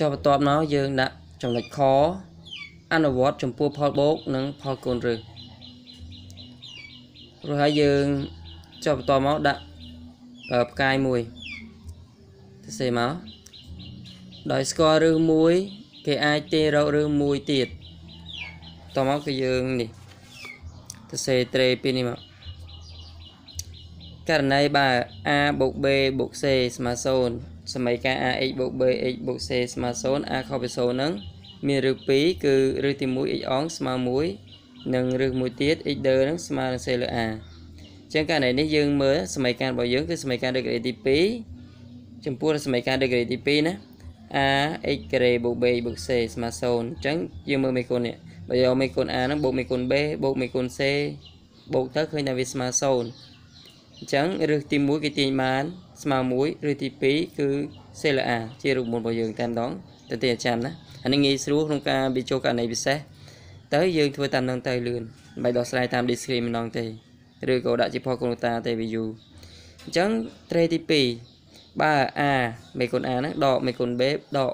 ចុះបន្ទាប់មកយើងដាក់ចំណុចខអនុវត្តចំពោះផលបូកនិងផលកូនរឹសរួចហើយយើងចុះបន្ទាប់មកដាក់ផ្កាយមួយទៅសេមកដោយស្គាល់ឬមួយគេអាចទេរកឬមួយទៀតតមកគឺយើងនេះទៅសេត្រេពីនេះមកករណីបើ a បូក b បូក c ស្មើ0 សមីការ ax បូក bx បូក c ស្មើ0 a ខុសពី0ហ្នឹងមានឬ2គឺឬទី1 x អងស្មើ1និងឬមួយទៀត x ដឺហ្នឹងស្មើនឹង c លើ a អញ្ចឹងករណីនេះយើងមើលសមីការរបស់យើងគឺសមីការដឺក្រេទី2ចំពោះសមីការដឺក្រេទី2ណា a x ការ៉េបូក b បូក c ស្មើ0អញ្ចឹងយើងមើលមេគុណនេះបើយកមេគុណ a ហ្នឹងបូកមេគុណ b បូកមេគុណ c បូកទៅឃើញថាវាស្មើ0អញ្ចឹងរឹសទី1គេទាញបាន ស្មើ1រឹសទី2គឺសេលអាជារូបមន្តរបស់យើងតែម្ដងទៅទីអាចារ្យណាអានេះងាយស្រួលក្នុងការបញ្ចូលករណីពិសេសទៅយើងធ្វើតាមនឹងទៅលឿនមិនដោះស្រាយតាម discrete ម្ដងទេឬក៏ដាក់ជាផលកូនតាទេ view អញ្ចឹង tray ទី2បើ a មេគុណ a ហ្នឹងដកមេគុណ b ដក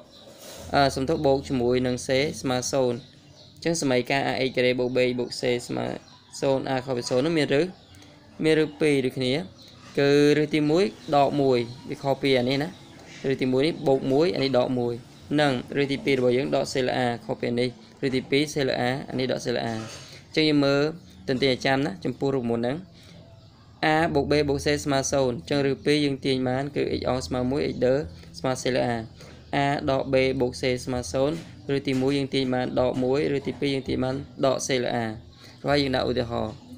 អឺសំទោសបូកជាមួយនឹង c ស្មើ0អញ្ចឹងសម័យការ ax ការ៉េបូក b បូក c ស្មើ0 a ខុសពី0នោះមានឬមានឬ2ដូចគ្នា គឺឬទី1ដក1វាខុសពីអានេះណាឬទី1នេះបូក1អានេះដក1និងឬទី2របស់យើងដកសេល A ខុសពីនេះឬទី2សេល A អានេះដកសេល A អញ្ចឹងយើងមើលទន្ទឹងចាំណាចំពោះរូបមុនហ្នឹង a បូក b បូក c ស្មើ0អញ្ចឹងឬ2យើងទាញបានគឺ x អងស្មើ1 x ដឺស្មើសេល A a ដក b បូក c ស្មើ0ឬទី1យើងទាញបានដក1ឬទី2យើងទាញបានដកសេល A ហើយយើងដាក់ឧទាហរណ៍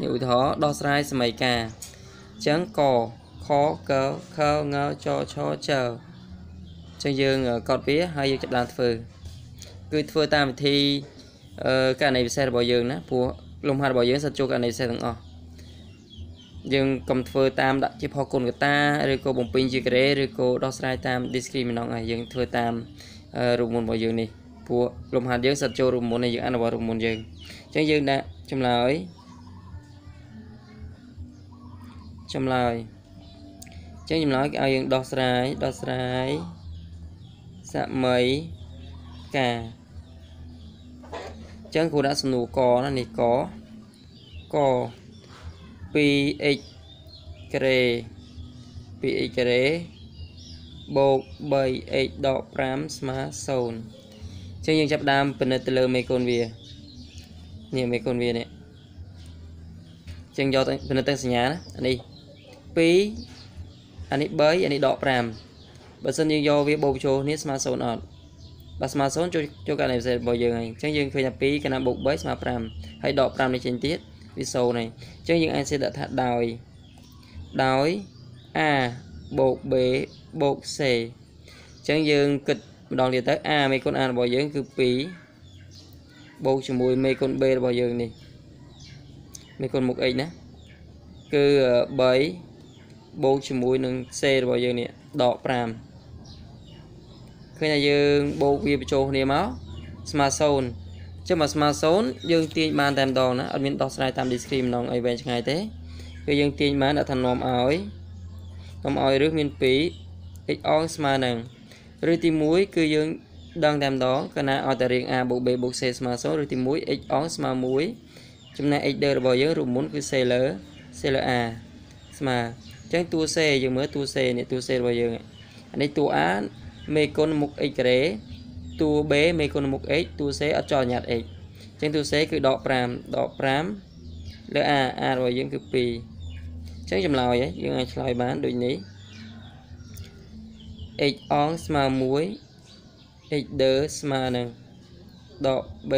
នេះឧទាហរណ៍ដោះស្រាយសមីការអញ្ចឹងកខកខងចឆចអញ្ចឹងយើងកត់វាហើយយើងចាប់ដើមធ្វើ គឺធ្វើតាមវិធីអឺករណីពិសេសរបស់យើងណាព្រោះលំហាត់របស់យើងសិតចូលករណីពិសេសទាំងអស់យើងកុំធ្វើតាមដាក់ជាផគុណកតាឬក៏បំពេញជាការ៉េឬក៏ដោះស្រាយតាម discrete ម្ដងហើយយើងធ្វើតាមរូបមន្តរបស់យើងនេះព្រោះលំហាត់យើងសិតចូលរូបមន្តនេះយើងអនុវត្តរូបមន្តយើងអញ្ចឹងយើងដាក់ចម្លើយ ចម្លើយអញ្ចឹងចម្លើយគេឲ្យយើងដោះស្រាយដោះស្រាយសម័យកាអញ្ចឹងគ្រូដាក់សំណួរកណានេះកក 2x ការ៉េ 2x ការ៉េបូក 3x ដក5ស្មើ0អញ្ចឹងយើងចាប់ដើមពិនិត្យទៅលើមេកូនវានេះមេកូនវានេះអញ្ចឹងយកពិនិត្យទាំងសញ្ញាណានេះ 2អានេះ3អានេះដក5បើសិនយើងយកវាបូកចូលនេះស្មើ0អត់បើស្មើ0ចូលចូលករណីពិសេសរបស់យើងហើយអញ្ចឹងយើងឃើញថា2កណាបូក3ស្មើ5ហើយដក5នេះចេញទៀតវា0ហើយអញ្ចឹងយើងអាចសេដាក់ថាដោយដោយ a បូក b បូក c អញ្ចឹងយើងគិតម្ដងទៀតទៅ a មេគុណ a របស់យើងគឺ2បូកជាមួយមេគុណ b របស់យើងនេះមេគុណមុខ x ណាគឺ3 បូកជាមួយនឹង C របស់យើងនេះដក5ឃើញថាយើងបូកវាបញ្ចូលគ្នាមកស្មើ0ចឹងមកស្មើ0យើងទាញបានតែម្ដងណាអត់មានដោះស្រាយតាម discrete ម្ដងអីវែងឆ្ងាយទេគឺយើងទាញបានដាក់ថានាំឲ្យនាំឲ្យឬមាន2 x អងស្មើនឹងឬទី1គឺយើងដឹងតែម្ដងកាលណាឲ្យតែរៀង a បូក b បូក c ស្មើ0ឬទី1 x អងស្មើ1ចំណែក x ដឺរបស់យើងរូបមុនគឺ c លើ c លើ a ស្មើ ចឹងតួ C យើងមើលតួ C នេះតួ C របស់យើងអានេះតួ A មេគុណមុខ x ការ៉េតួ B មេគុណមុខ x តួ C អត់ចោលញ៉ាត់ x ចឹងតួ C គឺដក5ដក5លើ A A របស់យើងគឺ2ចឹងចម្លើយយើងអាចឆ្លើយបានដូចនេះ x អងស្មើ1 x ដឺស្មើនឹងដក b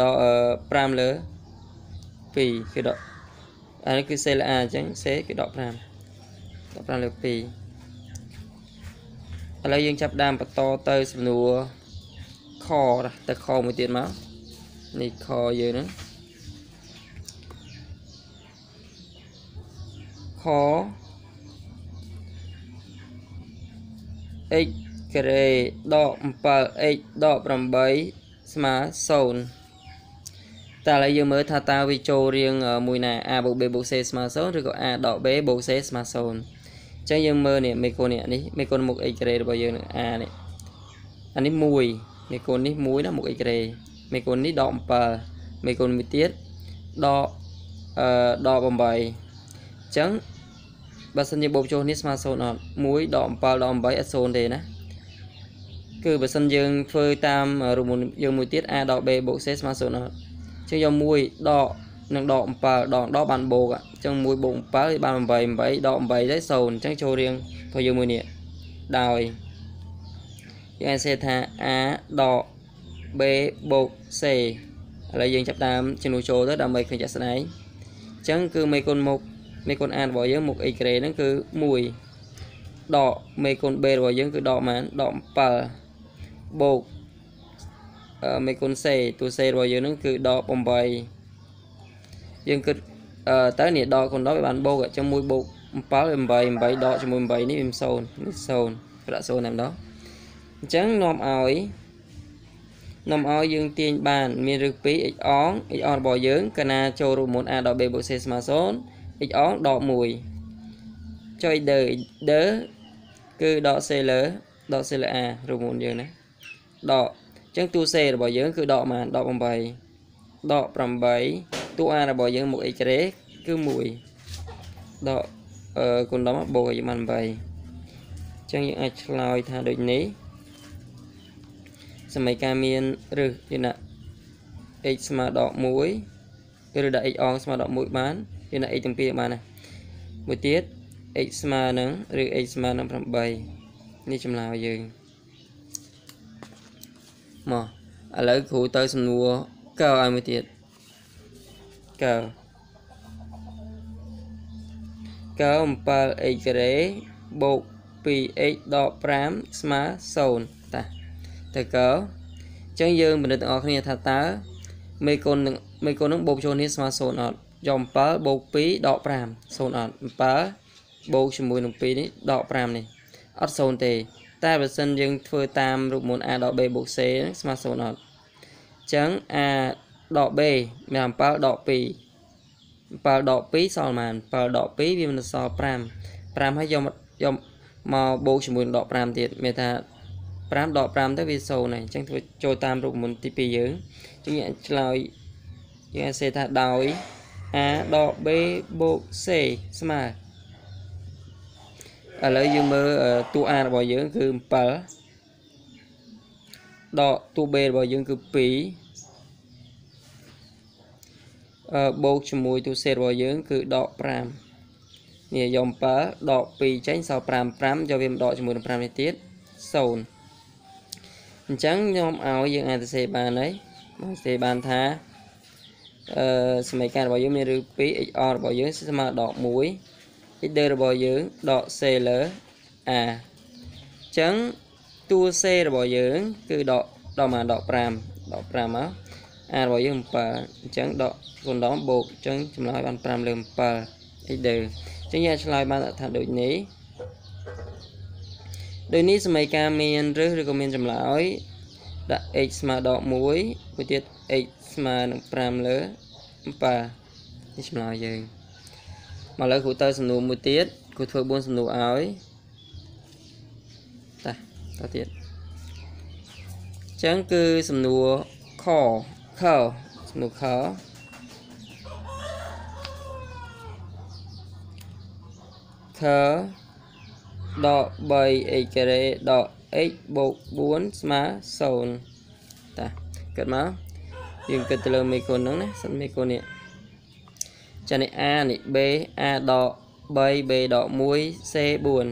ដក5លើ2គឺដកអានេះគឺ C លើ A អញ្ចឹង C គឺដក5 15លើ2ឥឡូវយើងចាប់ដើមបន្តទៅសំណួរខទៅខមួយទៀតមកនេះខយើងហ្នឹងខ x ការ៉េដក 7x ដក8ស្មើ0តែឥឡូវយើងមើលថាតើវាចូលរៀងមួយណា a បូក b បូក c ស្មើ0ឬក៏ a ដក b បូក c ស្មើ0 ចឹងយើងមើលនេះមេកូននេះនេះមេកូនមុខ x ក្រេរបស់យើងនឹង a នេះអានេះ1មេកូននេះ1ណាមុខ x ក្រេមេកូននេះដក7មេកូនមួយទៀតដកអឺដក8អញ្ចឹងបើសិនជាបូកចូលនេះស្មើ0អត់1ដក7ដក8អត់0ទេណាគឺបើសិនយើងធ្វើតាមរូបមន្តយើងមួយទៀត a ដក b បូក c ស្មើ0អត់អញ្ចឹងយក1ដក នឹងដក7ដកដកបានបូកអញ្ចឹង1បូក7បាន8 8ដក8ទៅ0អញ្ចឹងចូលរៀងរបស់យើងមួយនេះដោយយើងអាចសេថា a ដក b បូក c ឥឡូវយើងចាប់តាមជំនួសចូលទៅដើម្បីឃើញជាក់ស្ដែងអញ្ចឹងគឺមេគុណមុខមេគុណ a របស់យើងមុខ a ក្រេហ្នឹងគឺ1ដកមេគុណ b របស់យើងគឺដកបានដក7បូកមេគុណ c តួ c របស់យើងហ្នឹងគឺដក8 យើងគិតអឺតើនេះដកគុណដកវាបានបូកអញ្ចឹង1បូក7វា8 8ដកជាមួយ8នេះវា0នេះ0ដាក់0តែម្ដងអញ្ចឹងនាំឲ្យនាំឲ្យយើងទាញបានមានរឹស 2 x អង x អងរបស់យើងកាលណាចូលរូបមន្ត a ដក b បូក c ស្មើ0 x អងដក1ចុយដឺដឺគឺដក c លើដក c លើ a រូបមន្តយើងណាដកអញ្ចឹងតួ c របស់យើងគឺដកបានដក8ដក8 តួ a របស់យើងមក x ក្រេគឺ1ដកអឺគុណដល់មកបូកឲ្យបាន8អញ្ចឹងយើងអាចឆ្លើយថាដូចនេះសមីការមានឬយើងដាក់ x ស្មើដក1ឬដាក់ x អងស្មើដក1បានយើងដាក់ x ទាំងពីរបានណាមួយទៀត x ស្មើនឹងឬ x ស្មើនឹង8នេះចម្លើយយើងមកឥឡូវគ្រូទៅសំណួរកៅឲ្យមួយទៀត កើកើ7 x ការ៉េបូក 2x ដក5ស្មើ0តាទៅកើអញ្ចឹងយើងបណ្ឌិតទាំងអស់គ្នាថាតើមេកូននឹងមេកូននឹងបូកចូលនេះស្មើ0អត់យក7បូក2ដក5 0អត់7បូកជាមួយនឹង2នេះដក5នេះអត់0ទេតែបើសិនយើងធ្វើតាមរូបមន្ត a ដក b បូក c ស្មើ0អត់អញ្ចឹង a ដក b មាន7ដក2 7ដក2សល់ប៉ុន្មាន7ដក2វាមិនសល់5 5ហើយយកយកមកបូកជាមួយដក5ទៀតមានថា5ដក5ទៅវា0ហើយអញ្ចឹងធ្វើចូលតាមរូបមន្តទី2យើងអញ្ចឹងឆ្លើយយើងអាចសេថាដោយ a ដក b បូក c ស្មើឥឡូវយើងមើលតួ a របស់យើងគឺ7ដកតួ b របស់យើងគឺ2 បូកជាមួយទូសេតរបស់យើង គឺដក5នេះយក7ដក2ចេញសល់5 5យកវាមកដកជាមួយនឹង5នេះទៀត0អញ្ចឹងខ្ញុំឲ្យយើងអាចទៅសេបានហើយមកសេបានថាអឺសមីការរបស់យើងមានឬ 2 XR របស់យើងស្មើដក1 XD របស់យើងដក C លើ A អញ្ចឹងតួ C របស់យើង គឺដកដកមកដក5ដក5មក A របស់យើង7អញ្ចឹងដកគុណដងបូកអញ្ចឹងចម្លើយបាន5លើ7អីដែរអញ្ចឹងយើងឆ្លើយបានថាដូចនេះដូចនេះសមីការមានរឹសឬក៏មានចម្លើយដាក់ x ស្មើដក1មួយទៀត x ស្មើនឹង5លើ7នេះចម្លើយយើងមកឥឡូវគ្រូទៅសំណួរមួយទៀតគ្រូធ្វើ4សំណួរឲ្យតាតទៀតអញ្ចឹងគឺសំណួរខ ខសំណួរខខដក 3x ការ៉េដក x បូក4ស្មើ0តាគិតមកយើងគិតទៅលើមេកូនហ្នឹងណាសិនមេកូននេះចានេះ a នេះ b a ដក3 b ដក1 c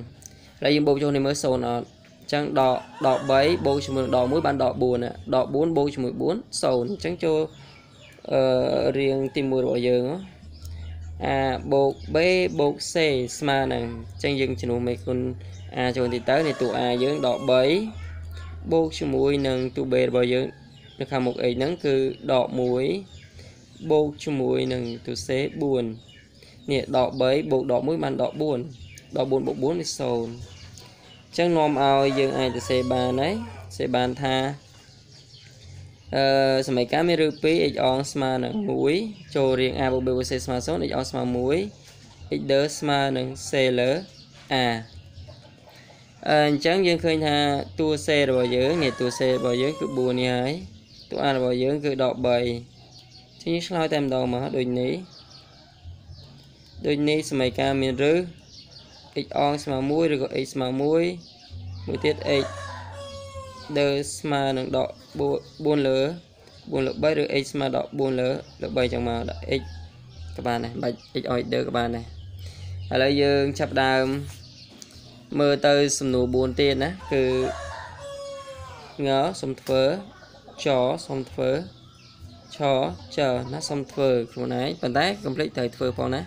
4ហើយយើងបូកចូលនេះមើល0អត់ អញ្ចឹងដកដក3បូកជាមួយនឹងដក1បានដក4ដក4បូកជាមួយ4 0អញ្ចឹងចូលអឺរៀងទី1របស់យើងហ៎ a បូក b បូក c ស្មើនឹងអញ្ចឹងយើងជំនួសមេគុណ a ចូលទីទៅនៃតួ a យើងដក3បូកជាមួយនឹងតួ b របស់យើងនៅខាងមុខ x ហ្នឹងគឺដក1បូកជាមួយនឹងតួ c 4នេះដក3បូកដក1បានដក4ដក4បូក4វា0អញ្ចឹងនាំឲ្យយើងអាចទៅសេបានហើយសេបានថាអឺសមីការមានឬ2 x អងស្មើនឹង1ចូលរៀង a បូក b បូក c ស្មើ0 x អងស្មើ1 x ដឺស្មើនឹង c លើ a អឺអញ្ចឹងយើងឃើញថាតួសេរបស់យើងនេះតួសេរបស់យើងគឺ4នេះហើយតួ a របស់យើងគឺដក3ចឹងយើងឆ្លើយតែម្ដងមកដូចនេះដូចនេះសមីការមានឬ x អងស្មើ1ឬក៏ x ស្មើ1មួយទៀត x ដើស្មើនឹងដក4លើ4លើ3ឬ x ស្មើដក4លើលើ3ចឹងមកដាក់ x ក៏បានដែរបាច់ x ឲ្យដើក៏បានដែរឥឡូវយើងចាប់ដើមមើលទៅសំណួរ4ទៀតណាគឺងសុំធ្វើចសុំធ្វើឆចណាសុំធ្វើខ្លួនឯងប៉ុន្តែកុំភ្លេចត្រូវធ្វើផងណា